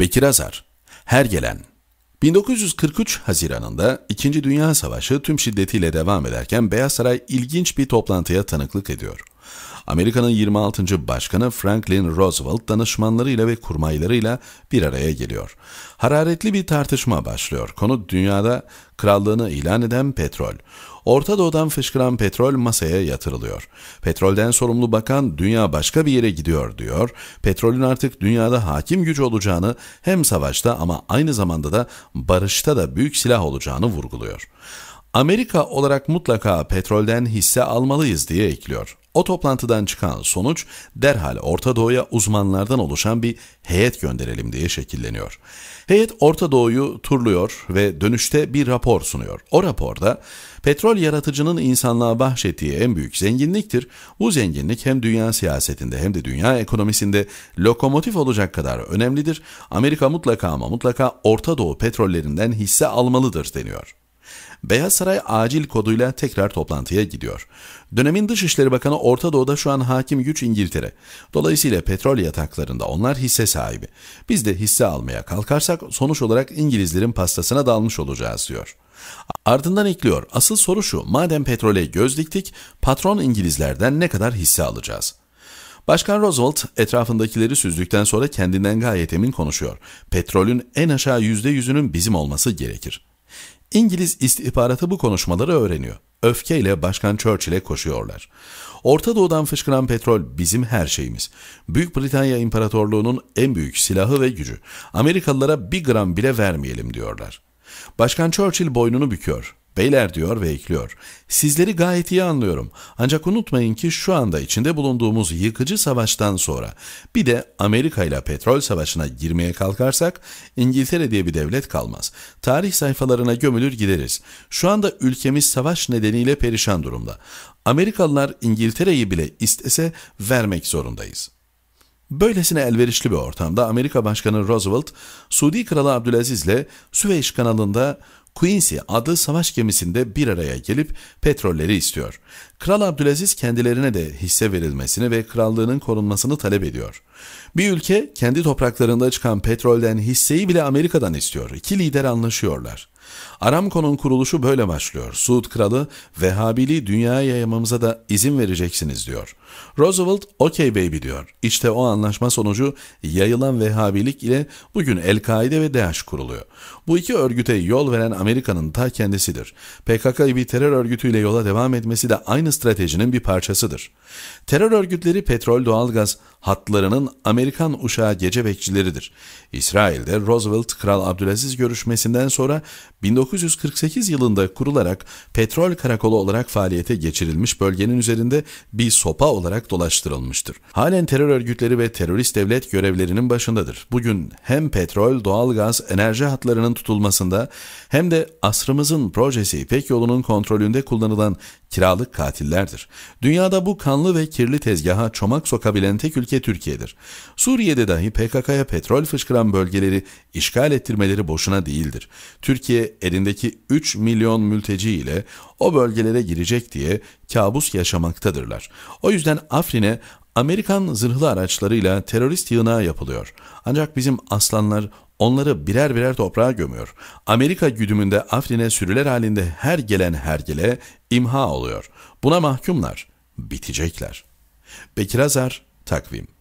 Bekir Azar, her gelen. 1943 Haziran'ında İkinci Dünya Savaşı tüm şiddetiyle devam ederken Beyaz Saray ilginç bir toplantıya tanıklık ediyor. Amerika'nın 26. Başkanı Franklin Roosevelt danışmanlarıyla ve kurmaylarıyla bir araya geliyor. Hararetli bir tartışma başlıyor. Konu dünyada krallığını ilan eden petrol. Orta Doğu'dan fışkıran petrol masaya yatırılıyor. Petrolden sorumlu bakan dünya başka bir yere gidiyor diyor. Petrolün artık dünyada hakim güç olacağını hem savaşta ama aynı zamanda da barışta da büyük silah olacağını vurguluyor. Amerika olarak mutlaka petrolden hisse almalıyız diye ekliyor. O toplantıdan çıkan sonuç derhal Orta Doğu'ya uzmanlardan oluşan bir heyet gönderelim diye şekilleniyor. Heyet Orta Doğu'yu turluyor ve dönüşte bir rapor sunuyor. O raporda petrol yaratıcının insanlığa bahşettiği en büyük zenginliktir. Bu zenginlik hem dünya siyasetinde hem de dünya ekonomisinde lokomotif olacak kadar önemlidir. Amerika mutlaka ama mutlaka Orta Doğu petrollerinden hisse almalıdır deniyor. Beyaz Saray acil koduyla tekrar toplantıya gidiyor. Dönemin Dışişleri Bakanı Orta Doğu'da şu an hakim güç İngiltere. Dolayısıyla petrol yataklarında onlar hisse sahibi. Biz de hisse almaya kalkarsak sonuç olarak İngilizlerin pastasına dalmış olacağız diyor. Ardından ekliyor. Asıl soru şu. Madem petrole göz diktik, patron İngilizlerden ne kadar hisse alacağız? Başkan Roosevelt etrafındakileri süzdükten sonra kendinden gayet emin konuşuyor. Petrolün en aşağı yüzde yüzünün bizim olması gerekir. İngiliz istihbaratı bu konuşmaları öğreniyor. Öfkeyle Başkan Churchill'e koşuyorlar. Orta Doğu'dan fışkıran petrol bizim her şeyimiz. Büyük Britanya İmparatorluğu'nun en büyük silahı ve gücü. Amerikalılara bir gram bile vermeyelim diyorlar. Başkan Churchill boynunu büküyor. Beyler diyor ve ekliyor. Sizleri gayet iyi anlıyorum. Ancak unutmayın ki şu anda içinde bulunduğumuz yıkıcı savaştan sonra bir de Amerika ile petrol savaşına girmeye kalkarsak İngiltere diye bir devlet kalmaz. Tarih sayfalarına gömülür gideriz. Şu anda ülkemiz savaş nedeniyle perişan durumda. Amerikalılar İngiltere'yi bile istese vermek zorundayız.'' Böylesine elverişli bir ortamda Amerika Başkanı Roosevelt, Suudi Kralı Abdülaziz ile Süveyş kanalında Quincy adlı savaş gemisinde bir araya gelip petrolleri istiyor. Kral Abdülaziz kendilerine de hisse verilmesini ve krallığının korunmasını talep ediyor. Bir ülke kendi topraklarında çıkan petrolden hisseyi bile Amerika'dan istiyor. İki lider anlaşıyorlar. Aramco'nun kuruluşu böyle başlıyor. Suud kralı Vehhabili dünyaya yayamamıza da izin vereceksiniz diyor. Roosevelt okey baby diyor. İşte o anlaşma sonucu yayılan Vehhabilik ile bugün El-Kaide ve DAEŞ kuruluyor. Bu iki örgüte yol veren Amerika'nın ta kendisidir. PKK bir terör örgütüyle yola devam etmesi de aynı stratejinin bir parçasıdır. Terör örgütleri petrol, doğalgaz hatlarının Amerikan uşağı gece bekçileridir. İsrail'de Roosevelt Kral Abdülaziz görüşmesinden sonra 1948 yılında kurularak petrol karakolu olarak faaliyete geçirilmiş bölgenin üzerinde bir sopa olarak dolaştırılmıştır. Halen terör örgütleri ve terörist devlet görevlerinin başındadır. Bugün hem petrol, doğalgaz, enerji hatlarının tutulmasında hem de asrımızın projesi İpek yolunun kontrolünde kullanılan kiralık katillerdir. Dünyada bu kanlı ve kirli tezgaha çomak sokabilen tek ülke Türkiye'dir. Suriye'de dahi PKK'ya petrol fışkıran bölgeleri işgal ettirmeleri boşuna değildir. Türkiye elindeki 3 milyon mülteci ile o bölgelere girecek diye kabus yaşamaktadırlar. O yüzden Afrin'e Amerikan zırhlı araçlarıyla terörist yığınağı yapılıyor. Ancak bizim aslanlar onları birer birer toprağa gömüyor. Amerika güdümünde Afrin'e sürüler halinde her gelen hergele imha oluyor. Buna mahkumlar, bitecekler. Bekir Azar, Takvim